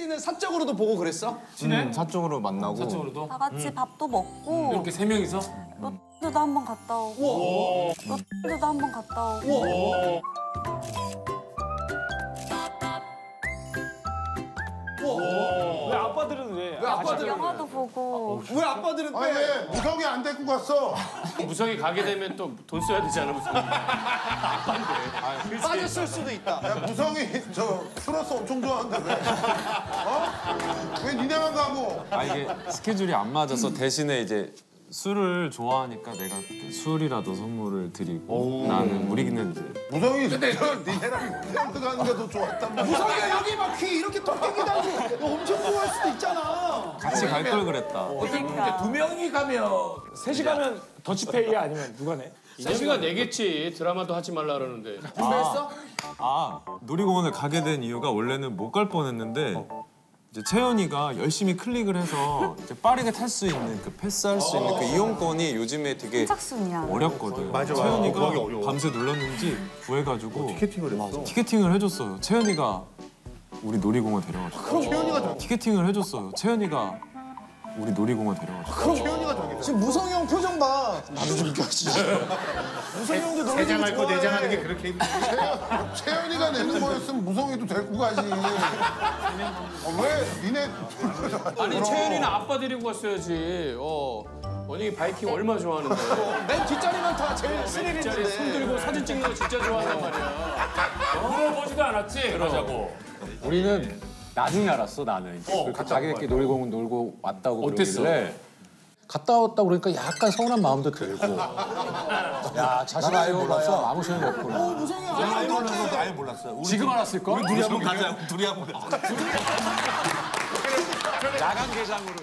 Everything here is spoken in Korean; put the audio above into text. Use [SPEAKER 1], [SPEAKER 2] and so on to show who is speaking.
[SPEAKER 1] 씬을 사적으로도 보고 그랬어?
[SPEAKER 2] 음, 사적으로 만나고.
[SPEAKER 3] 사적으로도?
[SPEAKER 4] 다 같이 밥도 먹고.
[SPEAKER 3] 이렇게 세 명이서?
[SPEAKER 4] 롯데도 한 번 갔다 오고. 롯데도 한 번 갔다 오고.
[SPEAKER 5] 왜 아빠들은 왜?
[SPEAKER 1] 왜 아빠들은
[SPEAKER 4] 영화도 보고.
[SPEAKER 1] 왜 아빠들은 왜?
[SPEAKER 6] 왜? 무성이 안 데리고 갔어?
[SPEAKER 3] 무성이 가게 되면 또 돈 써야 되잖아 무성이.
[SPEAKER 1] 빠 졌을 수도 있다.
[SPEAKER 6] 야 무성이 저 플러스 엄청 좋아하는데 왜? 어? 왜 니네만 가고?
[SPEAKER 2] 아 이게 스케줄이 안 맞아서 대신에 이제 술을 좋아하니까 내가 술이라도 선물을 드리고 나는 우리는 이제
[SPEAKER 6] 무성이 저 니네랑 콘서트 가는 게 더 좋았단 말이야.
[SPEAKER 1] 무성이가 여기 막 귀 이렇게 달고 너 엄청 좋아할 수도 있잖아.
[SPEAKER 2] 같이 갈 걸 그랬다.
[SPEAKER 4] 그러니까
[SPEAKER 5] 두 명이 가면 셋이 가면 더치페이야 아니면 누가 내?
[SPEAKER 3] 이재미가 내겠지 드라마도 하지 말라 그러는데.
[SPEAKER 1] 준비했어?
[SPEAKER 2] 아 놀이공원을 가게 된 이유가 원래는 못 갈 뻔했는데 이제 채연이가 열심히 클릭을 해서 이제 빠르게 탈 수 있는 그 패스할 수 있는 그 이용권이 요즘에 되게
[SPEAKER 4] 착순이야
[SPEAKER 2] 어렵거든. 채연이가 밤새 눌렀는지 구해가지고
[SPEAKER 6] 티켓팅을 했어.
[SPEAKER 2] 티켓팅을 해줬어요. 채연이가 우리 놀이공원 데려가지고.
[SPEAKER 6] 그럼 채연이가 정.
[SPEAKER 2] 티켓팅을 해줬어요. 채연이가 우리 놀이공원 데려가지고.
[SPEAKER 6] 그럼 채연이가 정해.
[SPEAKER 1] 지금 무성이 형 표정 봐. 나도 좀 껴지. 무성이 형도 너무
[SPEAKER 6] 내장할 거 내장하는 게 그렇게 힘들어. 채연이가 내는 거였으면 무성이도 데리고 가지. 어, 왜 니네
[SPEAKER 3] 아니 채연이는 아빠 데리고 갔어야지. 어. 원영이 바이킹 얼마 좋아하는데.
[SPEAKER 1] 맨 뒷자리만 다 제일 스릴
[SPEAKER 3] 자리에 손. 들고 사진 찍는 거 진짜 좋아한단 말이야.
[SPEAKER 5] 물어보지도 않았지 그러자고.
[SPEAKER 7] 우리는 나중에 알았어 나는 그 자기들끼리 놀이공원 놀고 왔다고
[SPEAKER 3] 어땠어?
[SPEAKER 7] 그러길래 갔다 왔다 고 그러니까 약간 서운한 마음도 들고 야 자식이 아예 몰랐어 아무 소용이 없구나
[SPEAKER 1] 형 아예 몰랐어.
[SPEAKER 6] 아예 몰랐어요.
[SPEAKER 7] 지금 알았을걸?
[SPEAKER 6] 우리 한번 가자. 둘이 한번 가자.
[SPEAKER 7] 야간 개장으로